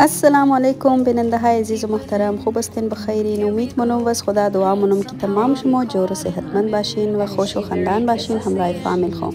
السلام علیکم بیننده های عزیز و محترم خوب هستین بخیرین امید منم و از خدا دعا منم که تمام شما جور و صحتمند باشین و خوش و خندان باشین همراه فامیل خوم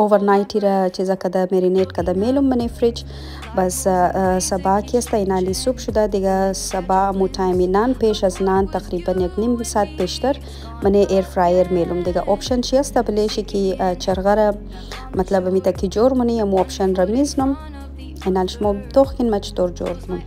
اوور نایټ را چې زکه د میرینیټ کده میلم منی فریج بس سبا کیستا اینالی سوب شده دیگه سبا مو ټایم نان پیش از نان تقریبا یک نیم ساعت پیشتر منی ایر فرایر میلم دیگه آپشن چی است بلی شی کی چرغره مطلب میتا کی جور منی امو آپشن رمیز نم اینال شما توخ کن مچ تور جور کنم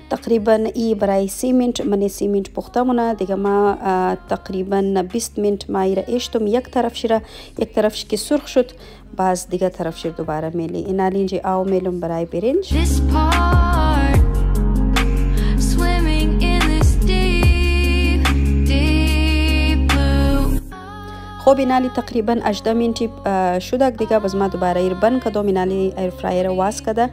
تقریبا ای برای سی منت من سی منت پخته مونه دیگه ما تقریبا 20 منت مای را اشتم یک طرف شیره یک طرف که سرخ شد باز دیگه طرف شیر دوباره میلی اینا لینجی آو میلم برای برنج خب اینالی تقریبا 18 منتی شدک دیگه باز ما دوباره ایر بند کدم اینالی ایر فرایر واس کده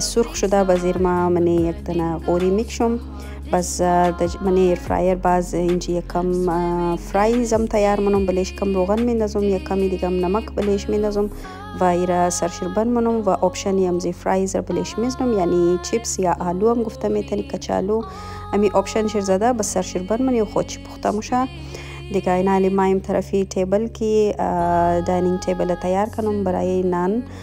سرخ شده به زیر ما منی یک دنه غوری میک شم بس د منی ایر فرایر باز اینجی یکم فرای زم تیار منم بلیش کم روغن می نزم یکمی دیگم نمک بلیش می نزم و ایرا سرشربن منم و آپشن یم زی فرای زر بلیش میزنم یعنی چیپس یا آلو هم گفته می تنی کچالو امی آپشن شر زده بس سرشربن منی خود چی پخته مشه دیگه اینا لی مایم طرفی ټیبل کی داینینگ ټیبل تیار کنم برای نان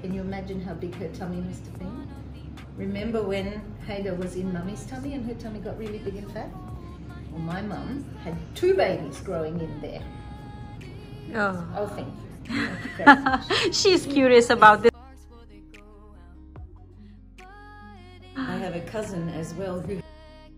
Can you imagine how big her tummy must have been? Remember when Haida was in mummy's tummy and her tummy got really big and fat? Well, my mum had two babies growing in there. Oh, oh Thank you She's curious about this. I have a cousin as well who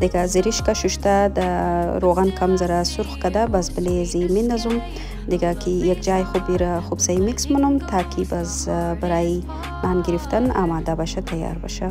دیگه زیریش که ششته در روغن کم زره سرخ کده بس بلی زیمی نزم دیگه که یک جای خوب بیر خوب سی میکس منم تا که بس برای نان گرفتن آماده باشه تیار باشه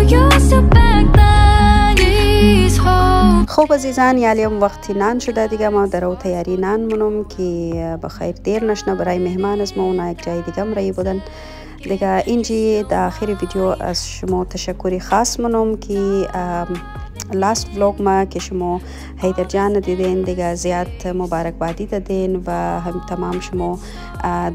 خوب عزیزان یالی هم وقتی نان شده دیگه ما در او تیاری نان منم که بخیر دیر نشنه برای مهمان از ما اونا یک جای دیگه هم رایی بودن دیگه اینجی در آخر ویدیو از شما تشکری خاص منم که لاست ولاگ ما که شما حیدر جان دیدین دیگه زیاد مبارکبادی دادین و هم تمام شما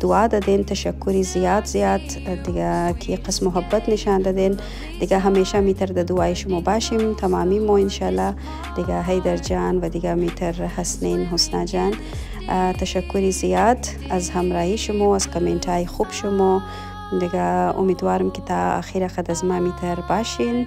دعا دادین تشکری زیاد زیاد دیگه کی قس محبت نشان دادین دیگه همیشه میتر د دعای شما باشیم تمامی ما انشالله دیگه حیدر جان و دیگه میتر حسنین حسنا جان تشکری زیاد از همراهی شما از کمنت های خوب شما دیگه امیدوارم که تا آخر خد از ما میتر باشین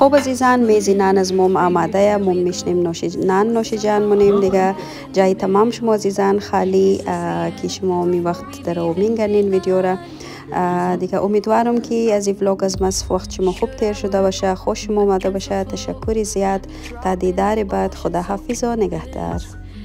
خوب عزیزان میزی نان از موم آماده یا موم میشنیم نوش نان نوش جان منیم دیگه جای تمام شما عزیزان خالی که شما می وقت در اومینگنین ویدیو را دیگه امیدوارم که از این ولاگ از مس وقت شما خوب تیر شده باشه خوش آمده باشه تشکر زیاد تا دیدار بعد خدا حافظ و نگهدار